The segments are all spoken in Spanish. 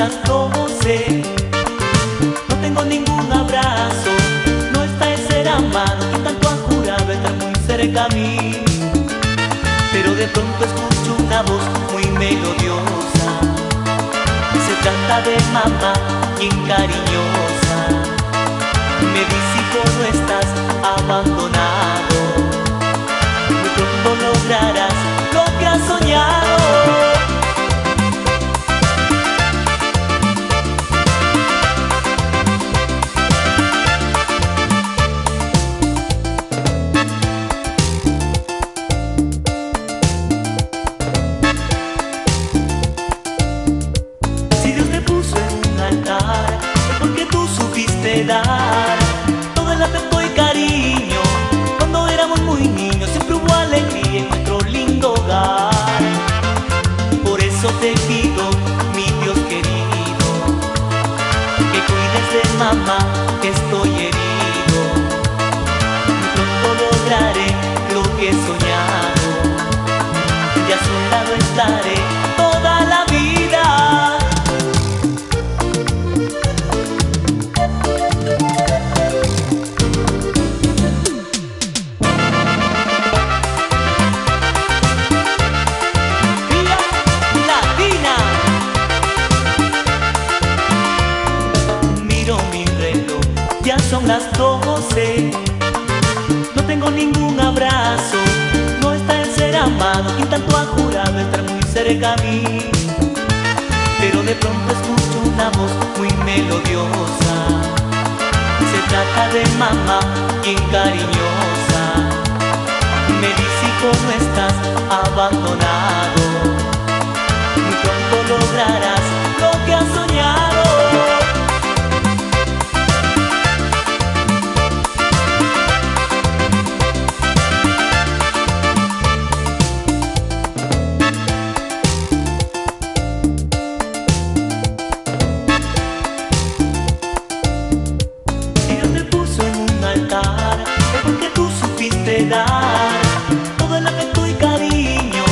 las doce. No tengo ningún abrazo, no está el ser amado que tanto ha jurado estar muy cerca a mí. Pero de pronto escucho una voz muy melodiosa. Se trata de mamá, quien cariñosa. Me dice, no estás abandonado. Por eso te pido, mi Dios querido, que cuides de mamá, que estoy herido. Pronto lograré lo que he soñado, y a su lado estaré son las doce. No tengo ningún abrazo No está el ser amado Quien tanto ha jurado estar muy cerca a mí. Pero de pronto escucho una voz muy melodiosa. Se trata de mamá, quien cariñosa. Me dice cómo estás abandonado Muy pronto lograrás olvidar todo el afecto y cariño.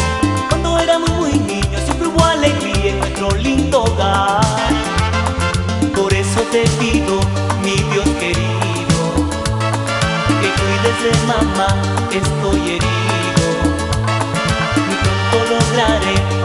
Cuando éramos muy niños siempre hubo alegría en nuestro lindo hogar. Por eso te pido, mi Dios querido, que cuides de mamá, estoy herido. Muy pronto lograré